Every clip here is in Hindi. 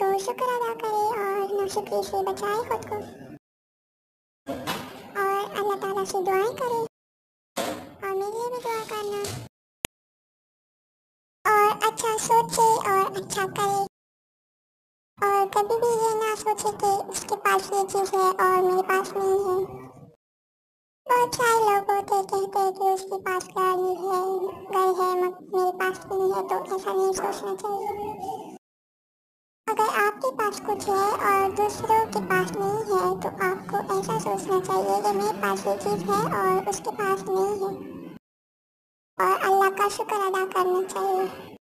तो शुक्र अदा करे और नाशुक्री से बचाए खुद को। और अल्लाह ताला से दुआएँ करे। और मेरे लिए भी दुआ करना। और अच्छा सोचे और अच्छा करे। और कभी भी ये ना सोचे कि उसके पास ये चीज़ है और मेरे पास नहीं है। बहुत सारे लोग होते कहते हैं कि उसके पास गाड़ी है, घर है मेरे पास नहीं है तो ऐसा नहीं सोचना चाहिए। अगर आपके पास कुछ है और दूसरों के पास नहीं है तो आपको ऐसा सोचना चाहिए कि मेरे पास ये चीज़ है और उसके पास नहीं है। और अल्लाह का शुक्र अदा करना चाहिए।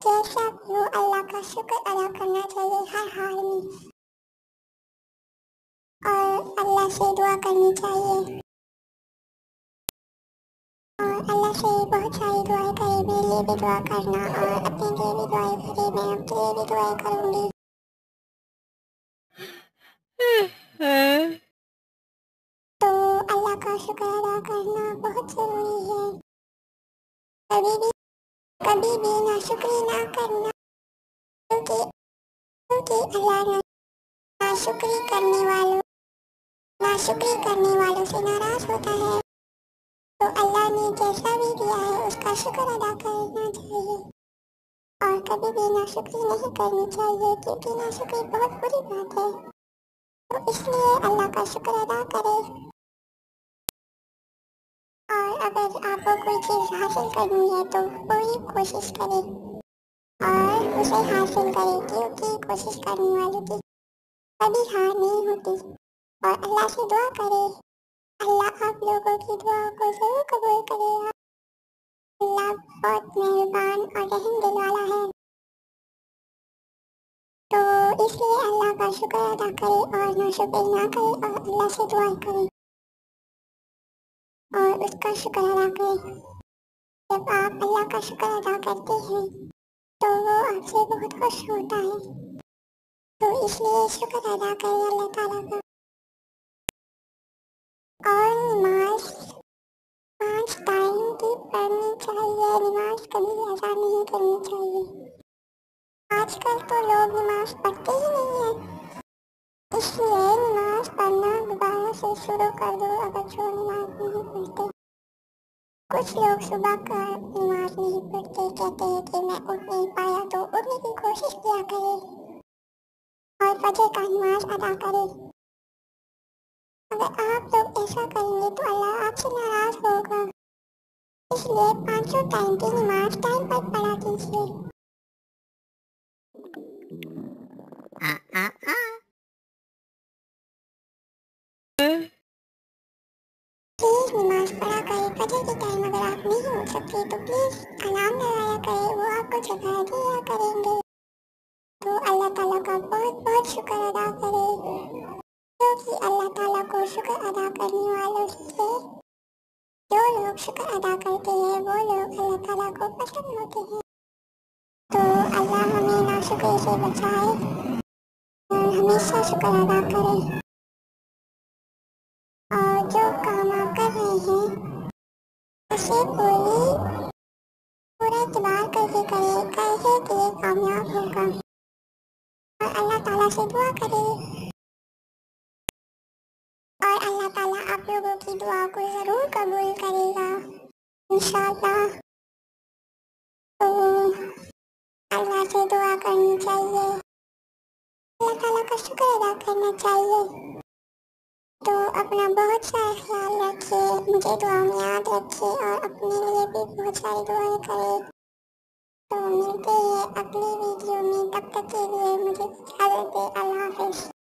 जैसा वो अल्लाह का शुक्र अदा करना चाहिए हर हाल में। और अल्लाह से दुआ करनी चाहिए। अल्लाह से बहुत सारी दुआएँ करी, मेरे लिए भी दुआ करना और अपने लिए भी दुआएँ करी, मैं आपके लिए भी दुआएँ करूँगी। तो अल्लाह का शुक्र अदा करना बहुत ज़रूरी है। कभी भी कभी भी ना शुक्री ना करना, क्योंकि क्योंकि अल्लाह ना शुक्री करने वालों ना शुक्री करने वालों से नाराज़ होता है। तो अल्लाह ने जैसा भी दिया है, उसका शुक्र अदा करना चाहिए। और कभी भी नाशुक्री नहीं करनी चाहिए, क्योंकि नाशुक्री बहुत बुरी बात है। तो इसलिए अल्लाह का शुक्र अदा करें। और अगर आपको कोई चीज़ हासिल करनी है तो पूरी कोशिश करें। और उसे हासिल करें, क्योंकि कोशिश करने वालों की कभी हार नहीं होती। और अल्लाह से दुआ करें। अल्लाह आप लोगों की दुआ को ज़रूर कबूल करेगा अल्लाह बहुत मेहरबान और रहम दिल वाला है। तो इसलिए अल्लाह का शुक्र अदा करे और ना शुक्र ना करे और अल्लाह से दुआ करे। और उसका शुक्र अदा करे। जब आप अल्लाह का शुक्र अदा करते हैं तो वो आपसे बहुत खुश होता है। तो इसलिए शुक्र अदा करें अल्लाह ताला का और नमाज़ पाँच टाइम की पढ़नी चाहिए कभी ऐसा नहीं करनी चाहिए। आजकल तो लोग नमाज़ पढ़ते ही नहीं है। इसलिए नमाज़ पढ़ना दोबारा से शुरू कर दो, अगर जो नमाज़ नहीं पढ़ते। कुछ लोग सुबह का नमाज़ नहीं पढ़ते, कहते हैं कि मैं उठ नहीं पाया तो उठने की कोशिश किया करे। और फजर का नमाज़ अदा करे। अगर आप लोग ऐसा करेंगे तो अल्लाह आपसे नाराज़ होगा। इसलिए पाँचों टाइम की नमाज़ टाइम पर पढ़ा कीजिए प्लीज़ नमाज़ पढ़ा करें फजर के टाइम अगर आप नहीं उठ सकते तो प्लीज़ अलार्म लगाया करें वो आपको जगा दिया करेंगे। तो अल्लाह ताला का बहुत बहुत शुक्र अदा करें। कि अल्लाह ताला को शुक्र अदा करने वालों से जो लोग शुक्र अदा करते हैं, वो लोग अल्लाह ताला को पसंद होते हैं। तो अल्लाह हमें ना शुक्र से बचाए और हमेशा शुक्र अदा करें। और जो काम आप कर रहे हैं, उसे पूरी, पूरा इतबार करके करें कैसे कि कामयाब होगा। और अल्लाह ताला से दुआ करें लोगों की दुआ को ज़रूर कबूल करेगा इंशाल्लाह तो अल्लाह से दुआ करनी चाहिए। अल्लाह ताला का शुक्र अदा करना चाहिए। तो अपना बहुत सारा ख्याल रखिए, मुझे दुआ में याद रखिए और अपने लिए भी बहुत सारी दुआएँ करें। तो मिलते हैं अगली वीडियो में, तब तक के लिए मुझे इजाज़त दे, अल्लाह हाफिज़।